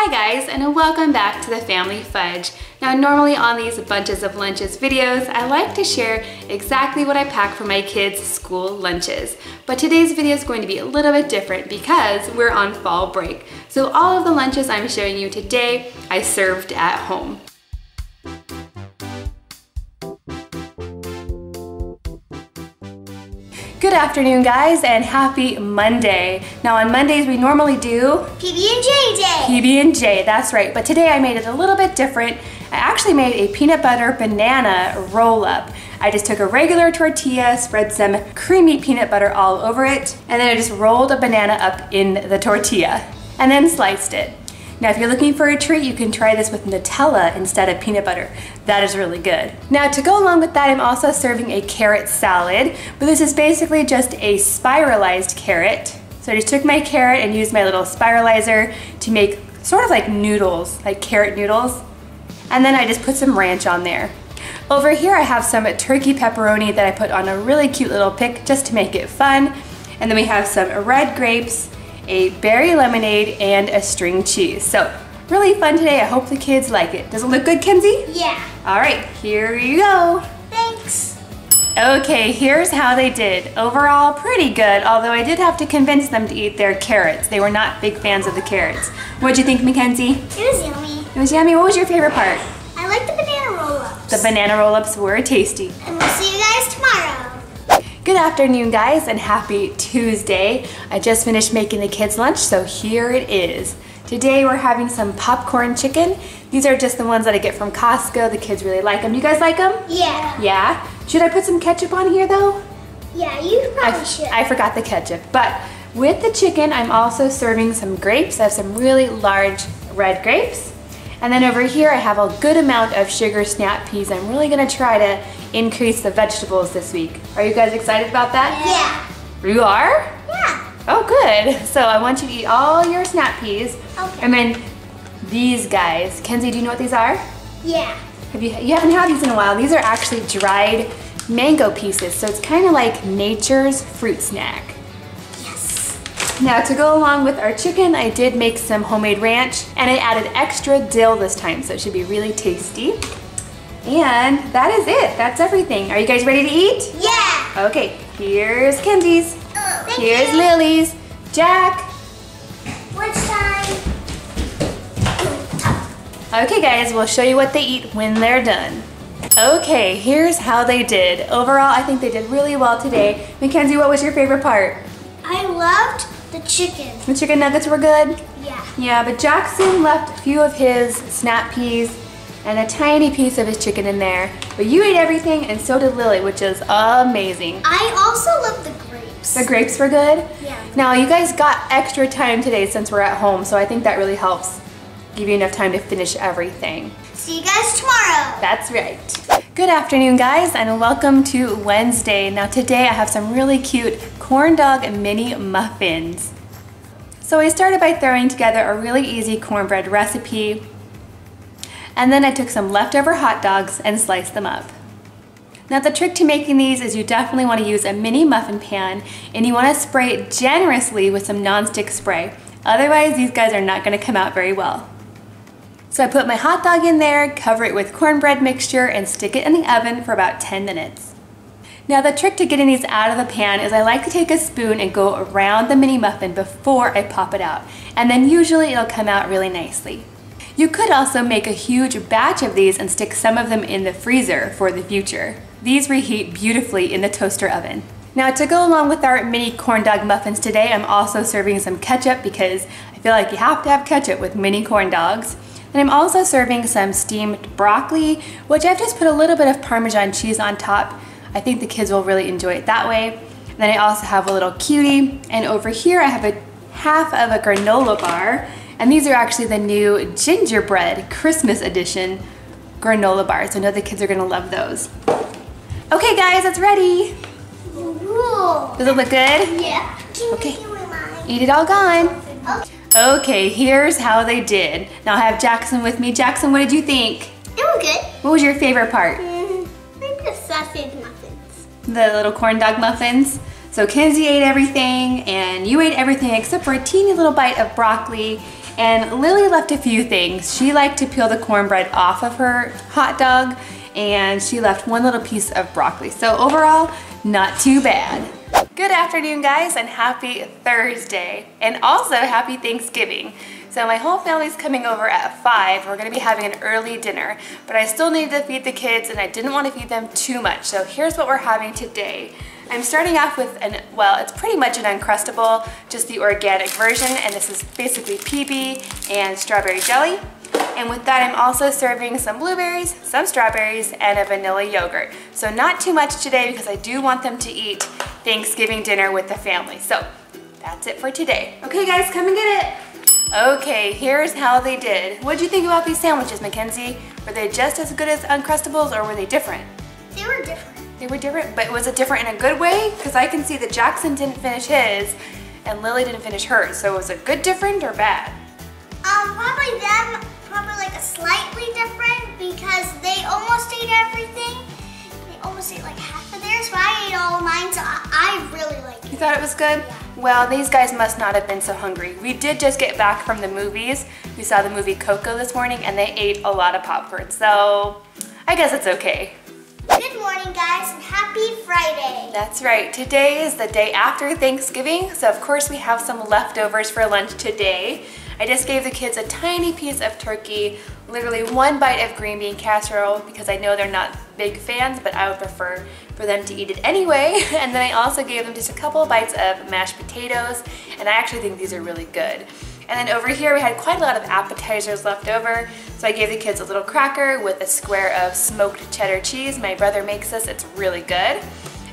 Hi guys and welcome back to the Family Fudge. Now normally on these bunches of lunches videos, I like to share exactly what I pack for my kids' school lunches. But today's video is going to be a little bit different because we're on fall break. So all of the lunches I'm showing you today, I served at home. Afternoon guys and happy Monday. Now on Mondays we normally do PB&J day. PB&J, that's right. But today I made it a little bit different. I actually made a peanut butter banana roll up. I just took a regular tortilla, spread some creamy peanut butter all over it, and then I just rolled a banana up in the tortilla and then sliced it. Now, if you're looking for a treat, you can try this with Nutella instead of peanut butter. That is really good. Now, to go along with that, I'm also serving a carrot salad, but this is basically just a spiralized carrot. So I just took my carrot and used my little spiralizer to make sort of like noodles, like carrot noodles. And then I just put some ranch on there. Over here I have some turkey pepperoni that I put on a really cute little pick just to make it fun. And then we have some red grapes a berry lemonade, and a string cheese. So really fun today. I hope the kids like it. Does it look good, Kenzie? Yeah. All right, here you go. Thanks. Okay, here's how they did. Overall, pretty good, although I did have to convince them to eat their carrots. They were not big fans of the carrots. What'd you think, Mackenzie? It was yummy. It was yummy. What was your favorite part? I like the banana roll-ups. The banana roll-ups were tasty. And we'll see you guys tomorrow. Good afternoon guys and happy Tuesday. I just finished making the kids lunch so here it is. Today we're having some popcorn chicken. These are just the ones that I get from Costco. The kids really like them. Do you guys like them? Yeah. Yeah? Should I put some ketchup on here though? Yeah, you probably I, should. I forgot the ketchup. But with the chicken, I'm also serving some grapes. I have some really large red grapes. And then over here I have a good amount of sugar snap peas. I'm really gonna try to increase the vegetables this week. Are you guys excited about that? Yeah. You are? Yeah. Oh, good. So I want you to eat all your snap peas. Okay. And then these guys. Kenzie, do you know what these are? Yeah. Have you, you haven't had these in a while. These are actually dried mango pieces. So it's kind of like nature's fruit snack. Now to go along with our chicken, I did make some homemade ranch and I added extra dill this time. So it should be really tasty. And that is it. That's everything. Are you guys ready to eat? Yeah. Okay, here's Kenzie's. Oh, thank Here's you. Lily's. Jack. Lunch time. Okay guys, we'll show you what they eat when they're done. Okay, here's how they did. Overall, I think they did really well today. Mackenzie, what was your favorite part? I loved the chicken. The chicken nuggets were good? Yeah. Yeah, but Jackson left a few of his snap peas and a tiny piece of his chicken in there. But you ate everything and so did Lily, which is amazing. I also love the grapes. The grapes were good? Yeah. Now, you guys got extra time today since we're at home, so I think that really helps give you enough time to finish everything. See you guys tomorrow. That's right. Good afternoon, guys, and welcome to Wednesday. Now, today I have some really cute corn dog mini muffins. So I started by throwing together a really easy cornbread recipe, and then I took some leftover hot dogs and sliced them up. Now the trick to making these is you definitely want to use a mini muffin pan and you want to spray it generously with some nonstick spray. Otherwise these guys are not going to come out very well. So I put my hot dog in there, cover it with cornbread mixture, and stick it in the oven for about 10 minutes. Now the trick to getting these out of the pan is I like to take a spoon and go around the mini muffin before I pop it out. And then usually it'll come out really nicely. You could also make a huge batch of these and stick some of them in the freezer for the future. These reheat beautifully in the toaster oven. Now to go along with our mini corn dog muffins today, I'm also serving some ketchup because I feel like you have to have ketchup with mini corn dogs. And I'm also serving some steamed broccoli, which I've just put a little bit of Parmesan cheese on top. I think the kids will really enjoy it that way. And then I also have a little cutie. And over here I have a half of a granola bar. And these are actually the new gingerbread Christmas edition granola bars. I know the kids are gonna love those. Okay guys, it's ready. Does it look good? Yeah. Okay. you do mine? Eat it all gone. Okay. Okay, here's how they did. Now I have Jackson with me. Jackson, what did you think? It was good. What was your favorite part? The little corn dog muffins. So Kenzie ate everything and you ate everything except for a teeny little bite of broccoli And Lily left a few things. She liked to peel the cornbread off of her hot dog and she left one little piece of broccoli. So overall, not too bad. Good afternoon guys and happy Thursday and also happy Thanksgiving. So my whole family's coming over at 5. We're going to be having an early dinner, but I still needed to feed the kids and I didn't want to feed them too much. So here's what we're having today. I'm starting off with an, well, it's pretty much an Uncrustable, just the organic version, and this is basically PB and strawberry jelly. And with that, I'm also serving some blueberries, some strawberries, and a vanilla yogurt. So not too much today because I do want them to eat Thanksgiving dinner with the family. So that's it for today. Okay guys, come and get it. Okay, here's how they did. What did you think about these sandwiches, Mackenzie? Were they just as good as Uncrustables or were they different? They were different. They were different, but was it different in a good way? Because I can see that Jackson didn't finish his and Lily didn't finish hers. So was it good different or bad? Um, probably them probably like a slightly different because they almost ate everything. Almost ate like half of theirs, but I ate all of mine, so I, I really like it. You thought it was good? Yeah. Well, these guys must not have been so hungry. We did just get back from the movies. We saw the movie Coco this morning and they ate a lot of popcorn, so I guess it's okay. Good morning, guys, and happy Friday. That's right. Today is the day after Thanksgiving, so of course we have some leftovers for lunch today. I just gave the kids a tiny piece of turkey, literally one bite of green bean casserole because I know they're not big fans, but I would prefer for them to eat it anyway. And then I also gave them just a couple of bites of mashed potatoes, and I actually think these are really good. And then over here we had quite a lot of appetizers left over. So I gave the kids a little cracker with a square of smoked cheddar cheese. My brother makes this, it's really good.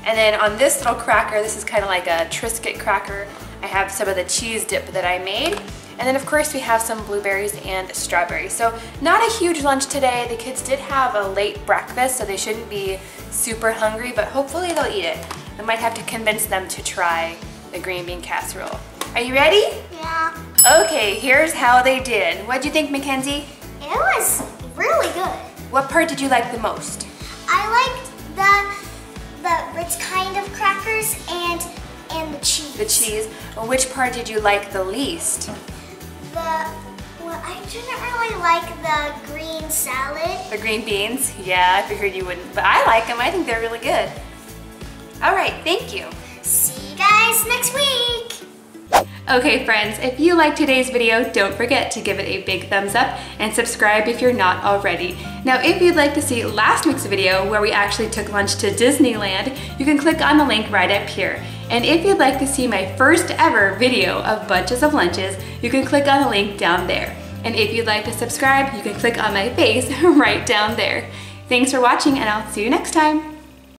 And then on this little cracker, this is kind of like a Triscuit cracker, I have some of the cheese dip that I made. And then of course we have some blueberries and strawberries. So not a huge lunch today. The kids did have a late breakfast, so they shouldn't be super hungry, but hopefully they'll eat it. I might have to convince them to try the green bean casserole. Are you ready? Yeah. Okay, here's how they did. What'd you think, Mackenzie? It was really good. What part did you like the most? I liked the the rich kind of crackers and and the cheese. The cheese. Which part did you like the least? The well, I didn't really like the green salad. The green beans? Yeah, I figured you wouldn't, but I like them. I think they're really good. All right, thank you. See you guys next week. Okay friends, if you liked today's video, don't forget to give it a big thumbs up and subscribe if you're not already. Now if you'd like to see last week's video where we actually took lunch to Disneyland, you can click on the link right up here. And if you'd like to see my first ever video of bunches of lunches, you can click on the link down there. And if you'd like to subscribe, you can click on my face right down there. Thanks for watching and I'll see you next time.